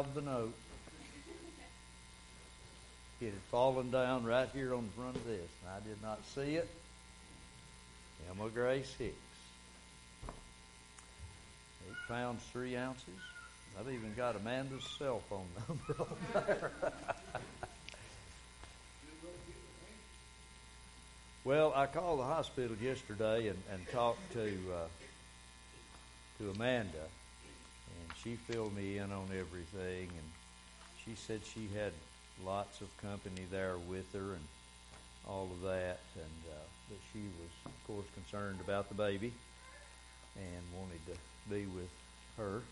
of the note. It had fallen down right here on the front of this, and I did not see it. Emma Grace Hicks. Eight pounds, three ounces. I've even got Amanda's cell phone number on there. well, I called the hospital yesterday and, and talked to uh, to Amanda, and she filled me in on everything, and she said she had lots of company there with her and all of that, and uh, that she was, of course, concerned about the baby and wanted to be with her.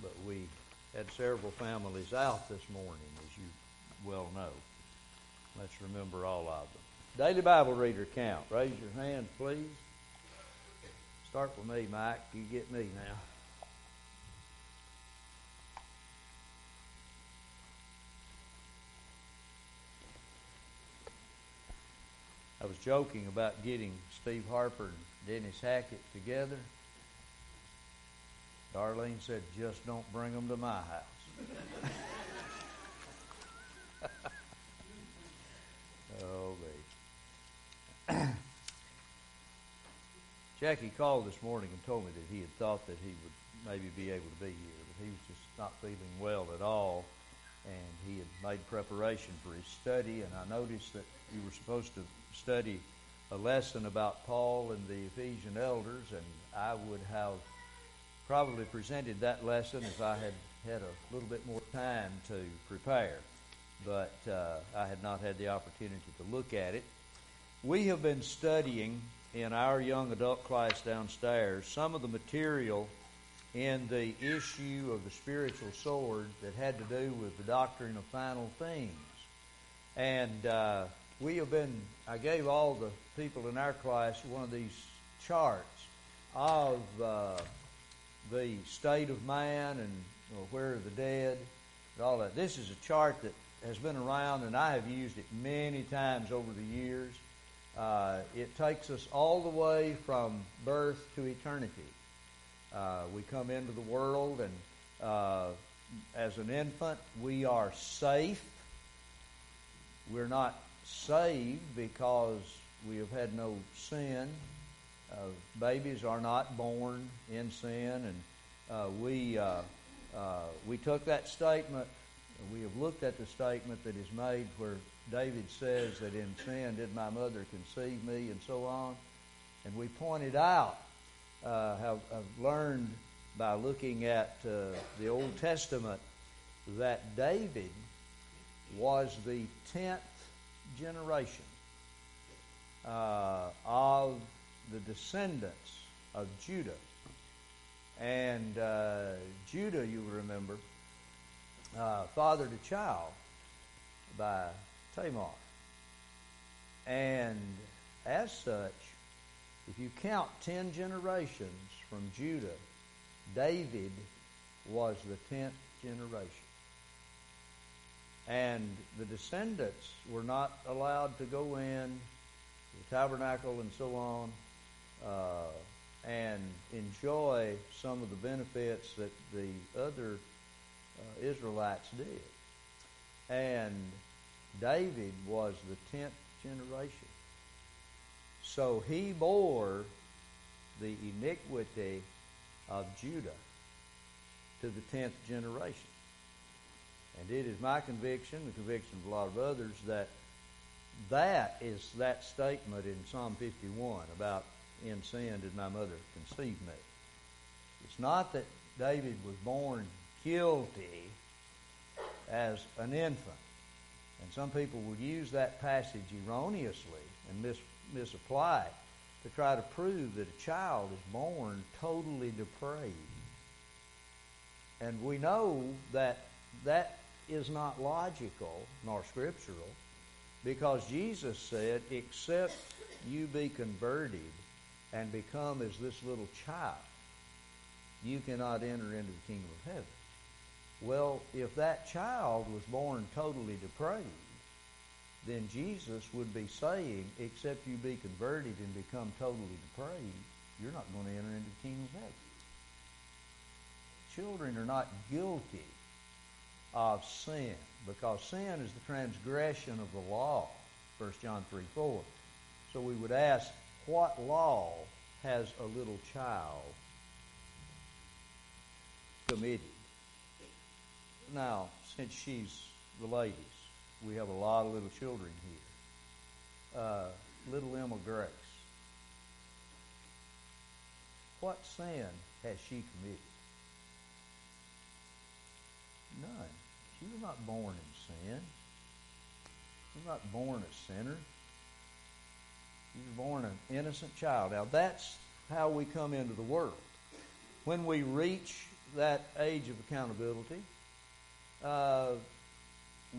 But we had several families out this morning, as you well know. Let's remember all of them. Daily Bible reader count. Raise your hand, please. Start with me, Mike. You get me now. I was joking about getting Steve Harper and Dennis Hackett together. Darlene said, just don't bring them to my house. oh, baby. Jackie called this morning and told me that he had thought that he would maybe be able to be here, but he was just not feeling well at all, and he had made preparation for his study, and I noticed that you were supposed to study a lesson about Paul and the Ephesian elders, and I would have probably presented that lesson if I had had a little bit more time to prepare, but uh, I had not had the opportunity to look at it. We have been studying in our young adult class downstairs some of the material in the issue of the spiritual sword that had to do with the doctrine of final things. And uh, we have been, I gave all the people in our class one of these charts of uh, the state of man and where are the dead and all that. This is a chart that has been around and I have used it many times over the years. Uh, it takes us all the way from birth to eternity. Uh, we come into the world and uh, as an infant we are safe. We're not saved because we have had no sin. Uh, babies are not born in sin, and uh, we uh, we took that statement. We have looked at the statement that is made where David says that in sin did my mother conceive me, and so on. And we pointed out, uh, have, have learned by looking at uh, the Old Testament that David was the tenth generation uh, of the descendants of Judah. And uh, Judah, you remember, uh, fathered a child by Tamar. And as such, if you count ten generations from Judah, David was the tenth generation and the descendants were not allowed to go in the tabernacle and so on uh, and enjoy some of the benefits that the other uh, Israelites did. And David was the tenth generation. So he bore the iniquity of Judah to the tenth generation. And it is my conviction, the conviction of a lot of others, that that is that statement in Psalm 51 about in sin did my mother conceive me. It's not that David was born guilty as an infant. And some people would use that passage erroneously and mis- misapply it to try to prove that a child is born totally depraved. And we know that that is not logical nor scriptural because Jesus said, except you be converted and become as this little child, you cannot enter into the kingdom of heaven. Well, if that child was born totally depraved, then Jesus would be saying, except you be converted and become totally depraved, you're not going to enter into the kingdom of heaven. children are not guilty of sin because sin is the transgression of the law. 1 John 3 4. So we would ask, what law has a little child committed? Now, since she's the ladies, we have a lot of little children here. Uh, little Emma Grace. What sin has she committed? None. She was not born in sin. She was not born a sinner. She was born an innocent child. Now that's how we come into the world. When we reach that age of accountability, uh,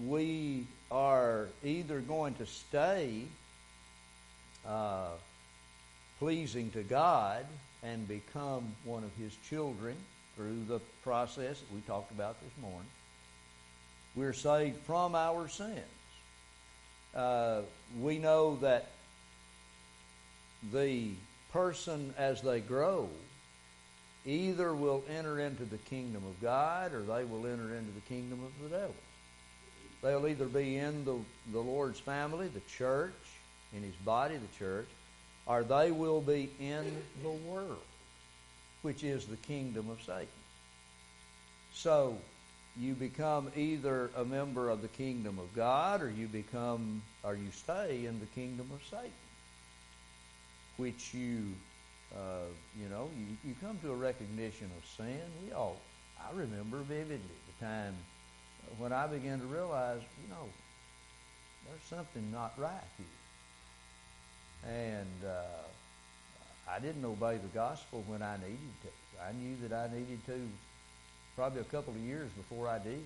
we are either going to stay uh, pleasing to God and become one of His children through the process that we talked about this morning. We're saved from our sins. Uh, we know that the person, as they grow, either will enter into the kingdom of God or they will enter into the kingdom of the devil. They'll either be in the, the Lord's family, the church, in his body, the church, or they will be in the world, which is the kingdom of Satan. So you become either a member of the kingdom of God or you become or you stay in the kingdom of Satan, which you uh, you know you, you come to a recognition of sin. We all I remember vividly the time when I began to realize, you know, there's something not right here. And uh, I didn't obey the gospel when I needed to. I knew that I needed to probably a couple of years before I did.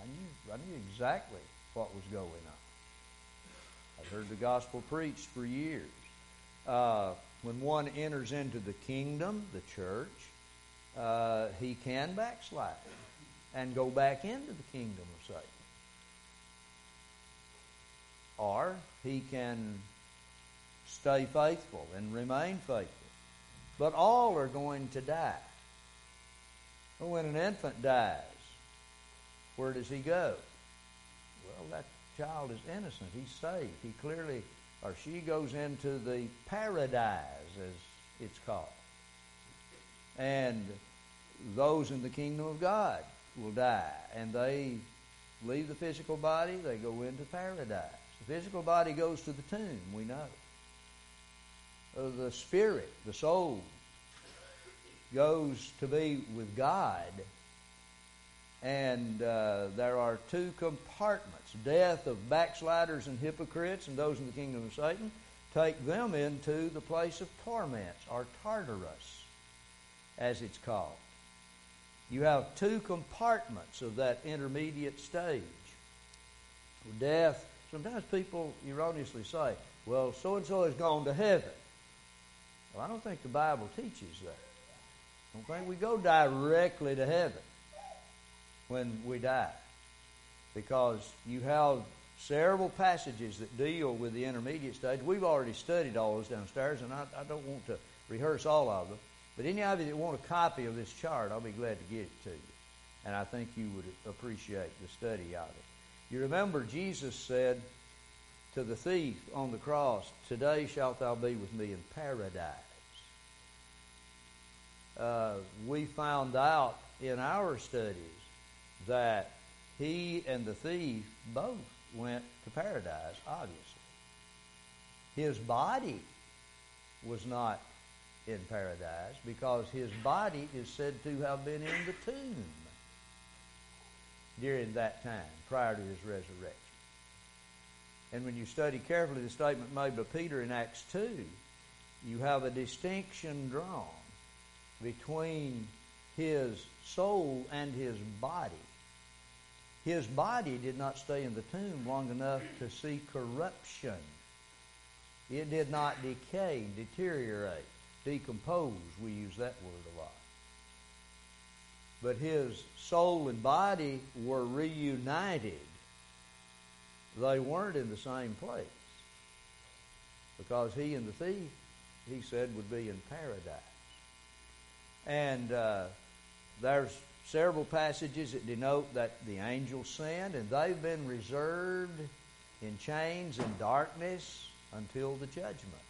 I knew, I knew exactly what was going on. I've heard the gospel preached for years. Uh, when one enters into the kingdom, the church, uh, he can backslide and go back into the kingdom of Satan. Or he can stay faithful and remain faithful. But all are going to die. Well, when an infant dies, where does he go? Well, that child is innocent. He's saved. He clearly, or she goes into the paradise, as it's called. And those in the kingdom of God will die, and they leave the physical body, they go into paradise. The physical body goes to the tomb, we know. Uh, the spirit, the soul, goes to be with God. And uh, there are two compartments death of backsliders and hypocrites and those in the kingdom of Satan. Take them into the place of torments, or Tartarus, as it's called. You have two compartments of that intermediate stage. Death, sometimes people erroneously say, well, so and so has gone to heaven. Well, I don't think the Bible teaches that. I don't think we go directly to heaven when we die. Because you have several passages that deal with the intermediate stage. We've already studied all those downstairs, and I, I don't want to rehearse all of them. But any of you that want a copy of this chart, I'll be glad to get it to you. And I think you would appreciate the study of it. You remember Jesus said to the thief on the cross, Today shalt thou be with me in paradise. Uh, we found out in our studies that he and the thief both went to paradise, obviously. His body was not in paradise because his body is said to have been in the tomb during that time prior to his resurrection. And when you study carefully the statement made by Peter in Acts 2, you have a distinction drawn between his soul and his body. His body did not stay in the tomb long enough to see corruption. It did not decay, deteriorate decompose. We use that word a lot. But his soul and body were reunited. They weren't in the same place. Because he and the thief, he said, would be in paradise. And uh, there's several passages that denote that the angels sinned and they've been reserved in chains and darkness until the judgment.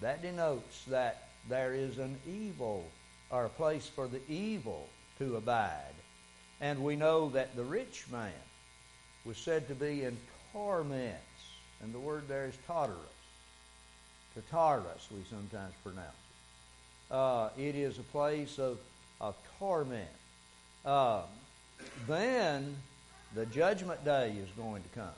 That denotes that there is an evil or a place for the evil to abide. And we know that the rich man was said to be in torments. And the word there is Tartarus. Tartarus, we sometimes pronounce it. Uh, it is a place of, of torment. Uh, then the judgment day is going to come.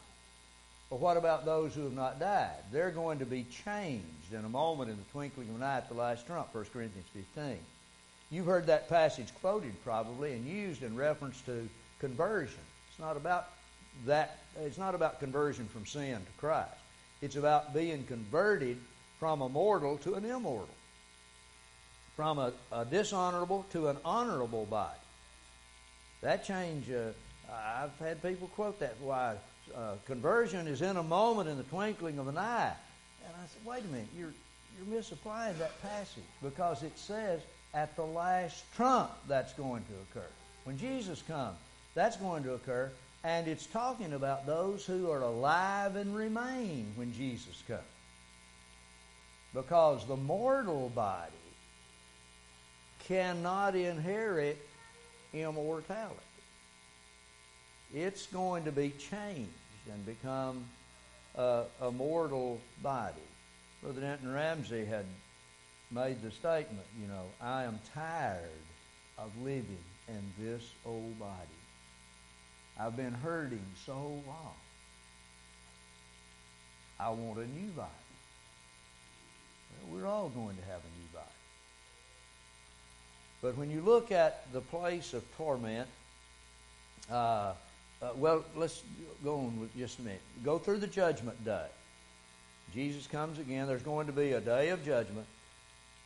But what about those who have not died? They're going to be changed in a moment in the twinkling of an eye at the last trump, 1 Corinthians 15. You've heard that passage quoted probably and used in reference to conversion. It's not about that it's not about conversion from sin to Christ. It's about being converted from a mortal to an immortal. From a, a dishonorable to an honorable body. That change, uh, I've had people quote that. Why uh, conversion is in a moment, in the twinkling of an eye. And I said, wait a minute, you're you're misapplying that passage because it says at the last trump that's going to occur. When Jesus comes, that's going to occur. And it's talking about those who are alive and remain when Jesus comes. Because the mortal body cannot inherit immortality. It's going to be changed and become a, a mortal body. Brother Denton Ramsey had made the statement, you know, I am tired of living in this old body. I've been hurting so long. I want a new body. Well, we're all going to have a new. But when you look at the place of torment, uh, uh, well, let's go on with just a minute. Go through the judgment day. Jesus comes again. There's going to be a day of judgment.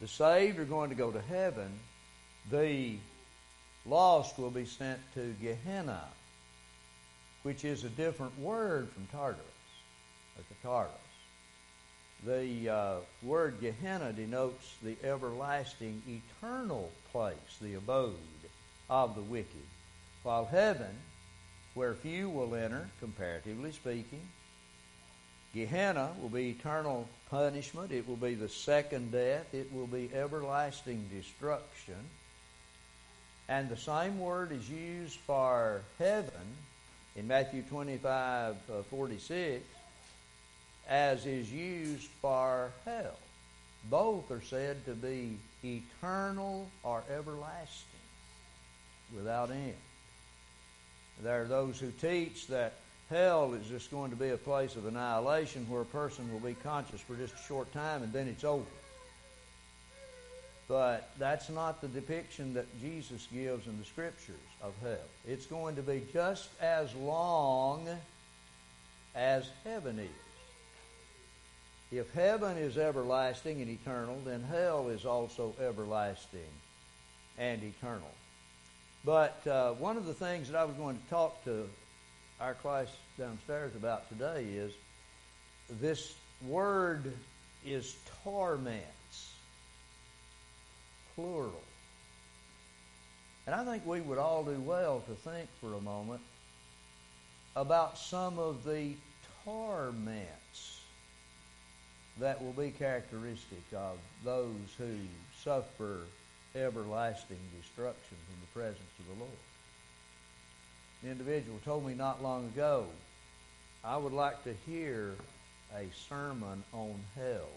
The saved are going to go to heaven. The lost will be sent to Gehenna, which is a different word from Tartarus, or Tartarus. The uh, word Gehenna denotes the everlasting, eternal place, the abode of the wicked, while heaven, where few will enter, comparatively speaking, Gehenna will be eternal punishment. It will be the second death. It will be everlasting destruction. And the same word is used for heaven in Matthew 25 uh, 46 as is used for hell. Both are said to be eternal or everlasting without end. There are those who teach that Hell is just going to be a place of annihilation where a person will be conscious for just a short time and then it's over. But that's not the depiction that Jesus gives in the scriptures of hell. It's going to be just as long as heaven is. If heaven is everlasting and eternal, then hell is also everlasting and eternal. But uh, one of the things that I was going to talk to our class downstairs about today is this word is torments, plural. And I think we would all do well to think for a moment about some of the torments that will be characteristic of those who suffer everlasting destruction from the presence of the Lord. An individual told me not long ago, I would like to hear a sermon on hell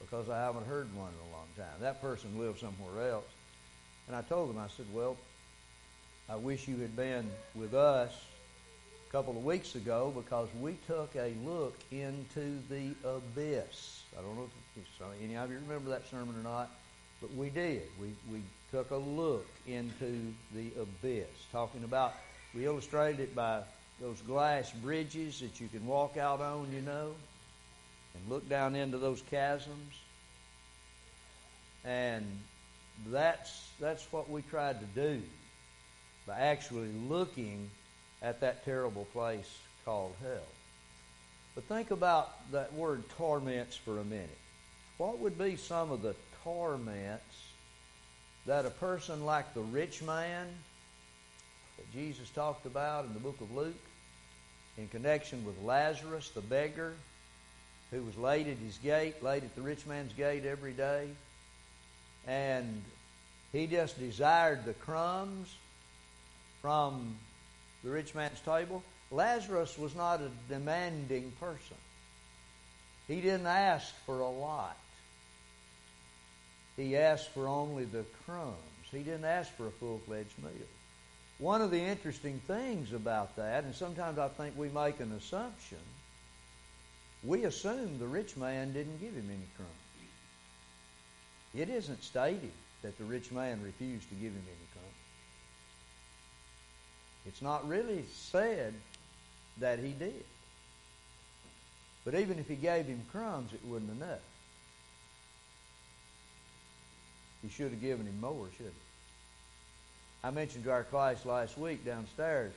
because I haven't heard one in a long time. That person lives somewhere else. And I told him, I said, Well, I wish you had been with us couple of weeks ago because we took a look into the abyss. I don't know if any of you remember that sermon or not, but we did. We, we took a look into the abyss, talking about we illustrated it by those glass bridges that you can walk out on, you know, and look down into those chasms. And that's that's what we tried to do by actually looking at that terrible place called hell. But think about that word torments for a minute. What would be some of the torments that a person like the rich man that Jesus talked about in the book of Luke, in connection with Lazarus, the beggar, who was laid at his gate, laid at the rich man's gate every day, and he just desired the crumbs from the rich man's table. Lazarus was not a demanding person. He didn't ask for a lot. He asked for only the crumbs. He didn't ask for a full fledged meal. One of the interesting things about that, and sometimes I think we make an assumption, we assume the rich man didn't give him any crumbs. It isn't stated that the rich man refused to give him any. It's not really said that he did. But even if he gave him crumbs, it wasn't enough. He should have given him more, shouldn't he? I mentioned to our class last week downstairs,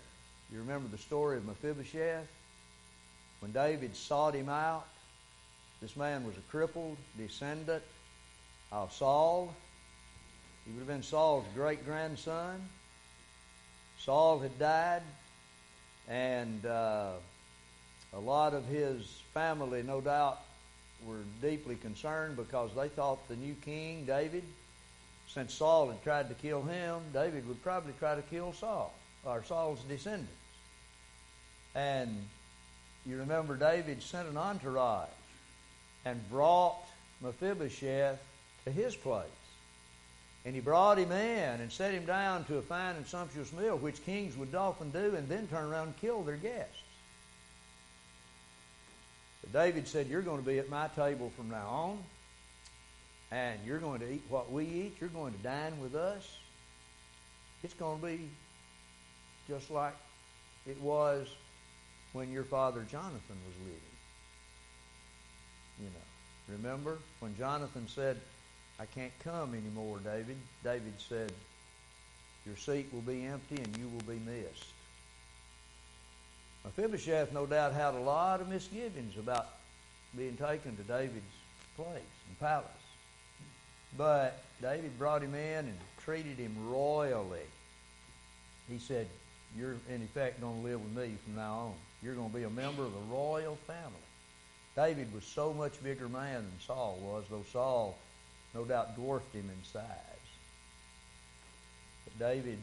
you remember the story of Mephibosheth? When David sought him out, this man was a crippled descendant of Saul. He would have been Saul's great grandson. Saul had died, and uh, a lot of his family, no doubt, were deeply concerned because they thought the new king, David, since Saul had tried to kill him, David would probably try to kill Saul, or Saul's descendants. And you remember David sent an entourage and brought Mephibosheth to his place. And he brought him in and set him down to a fine and sumptuous meal, which kings would often do, and then turn around and kill their guests. But David said, You're going to be at my table from now on, and you're going to eat what we eat. You're going to dine with us. It's going to be just like it was when your father Jonathan was living. You know, remember when Jonathan said, I can't come anymore, David? David said, Your seat will be empty and you will be missed. Mephibosheth, no doubt, had a lot of misgivings about being taken to David's place and palace. But David brought him in and treated him royally. He said, You're in effect going to live with me from now on. You're going to be a member of the royal family. David was so much bigger man than Saul was, though Saul no doubt dwarfed him in size. But David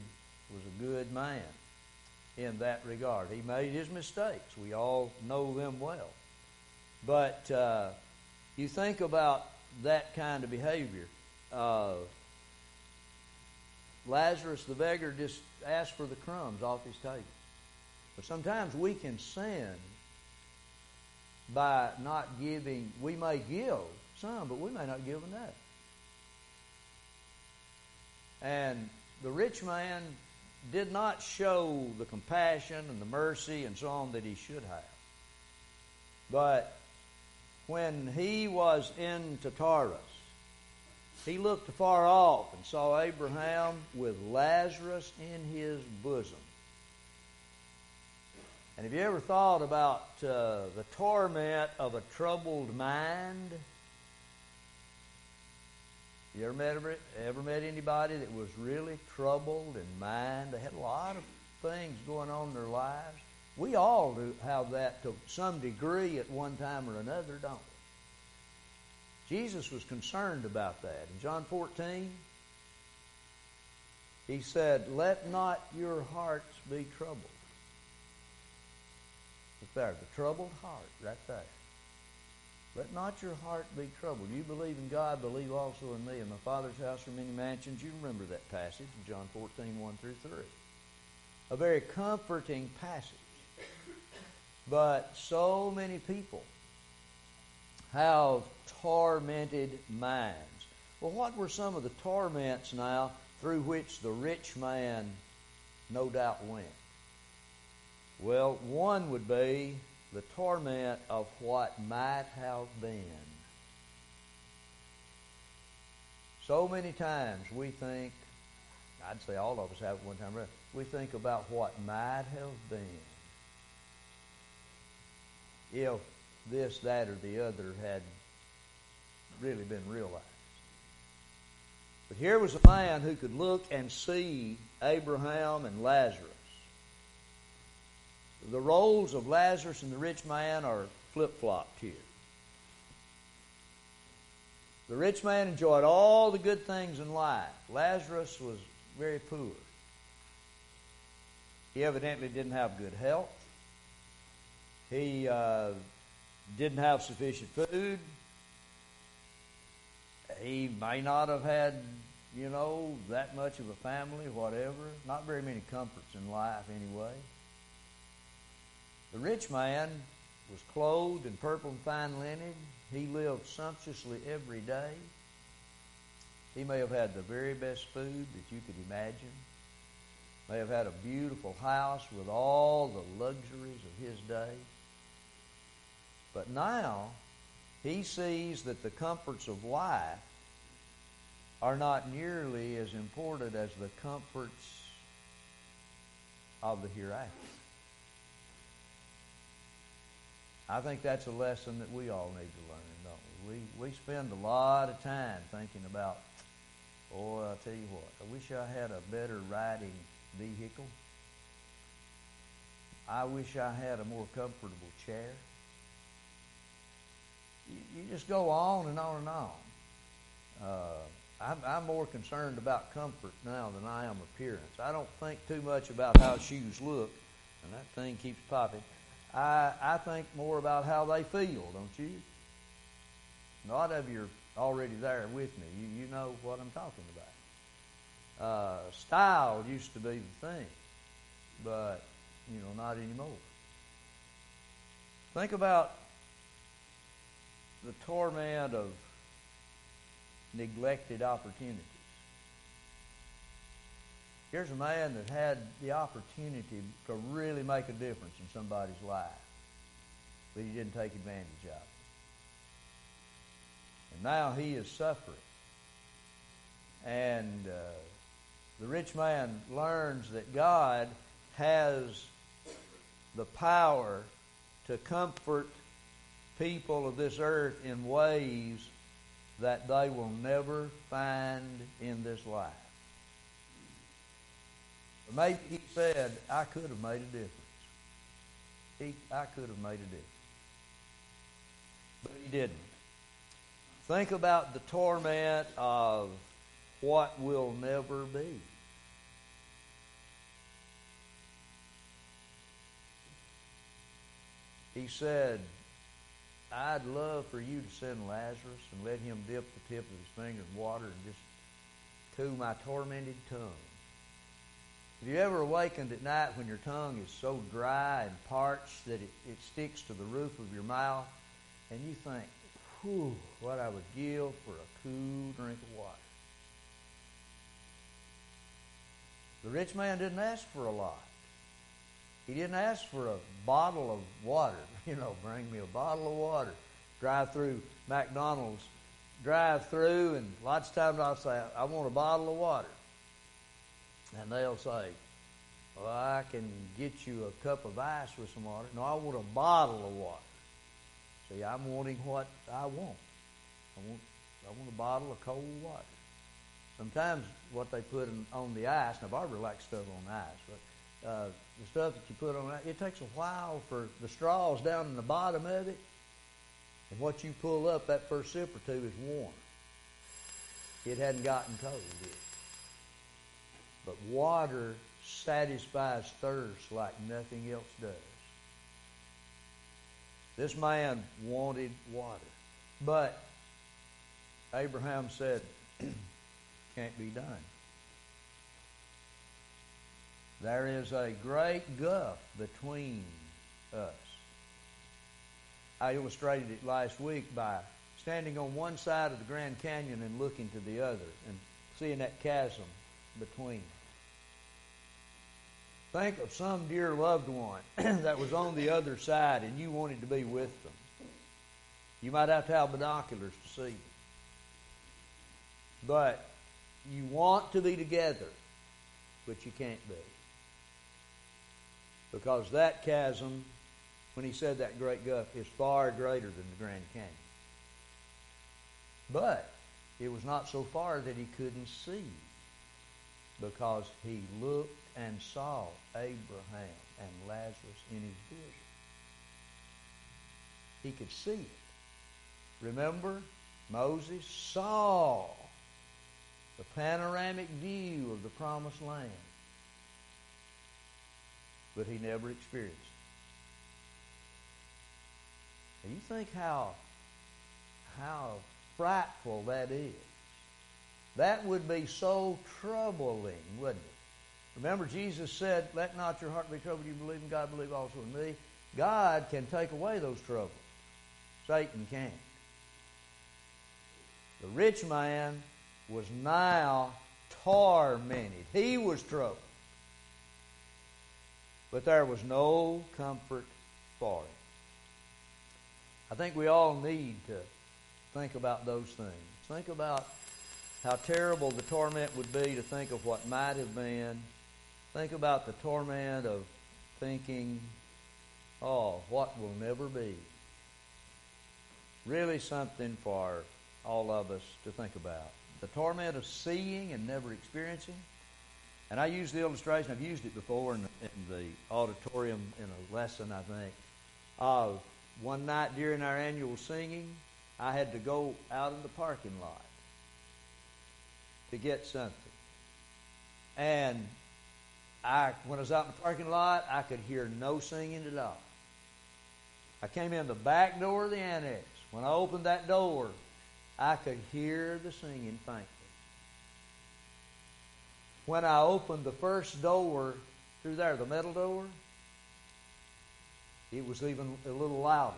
was a good man in that regard. He made his mistakes. We all know them well. But uh, you think about that kind of behavior. Uh, Lazarus the beggar just asked for the crumbs off his table. But sometimes we can sin by not giving. We may give some, but we may not give enough. And the rich man did not show the compassion and the mercy and so on that he should have. But when he was in Tartarus, he looked afar off and saw Abraham with Lazarus in his bosom. And have you ever thought about uh, the torment of a troubled mind? You ever met, ever, ever met anybody that was really troubled in mind? They had a lot of things going on in their lives. We all do have that to some degree at one time or another, don't we? Jesus was concerned about that. In John 14, he said, Let not your hearts be troubled. Look there, the troubled heart, right there. Let not your heart be troubled. You believe in God, believe also in me. In my Father's house are many mansions. You remember that passage in John 14, 1 through 3. A very comforting passage. But so many people have tormented minds. Well, what were some of the torments now through which the rich man no doubt went? Well, one would be the torment of what might have been. So many times we think, I'd say all of us have at one time, we think about what might have been if this, that, or the other had really been realized. But here was a man who could look and see Abraham and Lazarus. The roles of Lazarus and the rich man are flip flopped here. The rich man enjoyed all the good things in life. Lazarus was very poor. He evidently didn't have good health. He uh, didn't have sufficient food. He may not have had, you know, that much of a family, whatever. Not very many comforts in life, anyway. The rich man was clothed in purple and fine linen. He lived sumptuously every day. He may have had the very best food that you could imagine. May have had a beautiful house with all the luxuries of his day. But now, he sees that the comforts of life are not nearly as important as the comforts of the hereafter. I think that's a lesson that we all need to learn, don't we? We, we spend a lot of time thinking about, oh, I'll tell you what, I wish I had a better riding vehicle. I wish I had a more comfortable chair. You, you just go on and on and on. Uh, I'm, I'm more concerned about comfort now than I am appearance. I don't think too much about how shoes look, and that thing keeps popping. I, I think more about how they feel, don't you? A lot of you are already there with me. You, you know what I'm talking about. Uh, style used to be the thing, but, you know, not anymore. Think about the torment of neglected opportunities. Here's a man that had the opportunity to really make a difference in somebody's life, but he didn't take advantage of it. And now he is suffering. And uh, the rich man learns that God has the power to comfort people of this earth in ways that they will never find in this life. Maybe he said, I could have made a difference. He, I could have made a difference. But he didn't. Think about the torment of what will never be. He said, I'd love for you to send Lazarus and let him dip the tip of his finger in water and just cool my tormented tongue. Have you ever awakened at night when your tongue is so dry and parched that it, it sticks to the roof of your mouth and you think, whew, what I would give for a cool drink of water? The rich man didn't ask for a lot. He didn't ask for a bottle of water. You know, bring me a bottle of water. Drive through McDonald's, drive through, and lots of times I'll say, I want a bottle of water. And they'll say, Well, I can get you a cup of ice with some water. No, I want a bottle of water. See, I'm wanting what I want. I want, I want a bottle of cold water. Sometimes what they put in, on the ice, now Barbara likes stuff on ice, but uh, the stuff that you put on it, it takes a while for the straws down in the bottom of it, and what you pull up that first sip or two is warm. It hadn't gotten cold yet. But water satisfies thirst like nothing else does. This man wanted water. But Abraham said, can't be done. There is a great gulf between us. I illustrated it last week by standing on one side of the Grand Canyon and looking to the other and seeing that chasm between. Think of some dear loved one that was on the other side and you wanted to be with them. You might have to have binoculars to see them. But you want to be together, but you can't be. Because that chasm, when he said that great gulf, is far greater than the Grand Canyon. But it was not so far that he couldn't see because he looked and saw Abraham and Lazarus in his vision. He could see it. Remember, Moses saw the panoramic view of the promised land, but he never experienced it. And you think how how frightful that is. That would be so troubling, wouldn't it? Remember, Jesus said, Let not your heart be troubled. You believe in God, believe also in me. God can take away those troubles. Satan can't. The rich man was now tormented. He was troubled. But there was no comfort for him. I think we all need to think about those things. Think about how terrible the torment would be to think of what might have been. Think about the torment of thinking, oh, what will never be. Really something for all of us to think about. The torment of seeing and never experiencing. And I use the illustration, I've used it before in, in the auditorium in a lesson, I think, of one night during our annual singing, I had to go out in the parking lot to get something. And I, when I was out in the parking lot, I could hear no singing at all. I came in the back door of the annex. When I opened that door, I could hear the singing faintly. When I opened the first door through there, the metal door, it was even a little louder.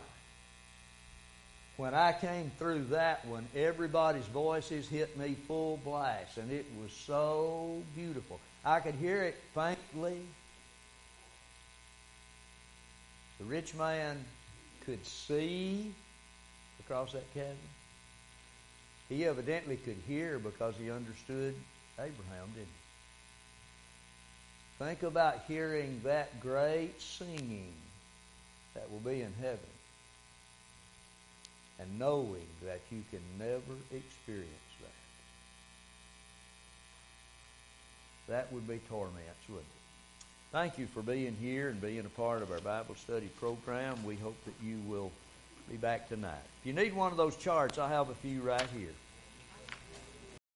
When I came through that one, everybody's voices hit me full blast, and it was so beautiful. I could hear it faintly. The rich man could see across that chasm. He evidently could hear because he understood Abraham, didn't he? Think about hearing that great singing that will be in heaven and knowing that you can never experience that. That would be torments, wouldn't it? Thank you for being here and being a part of our Bible study program. We hope that you will be back tonight. If you need one of those charts, I have a few right here.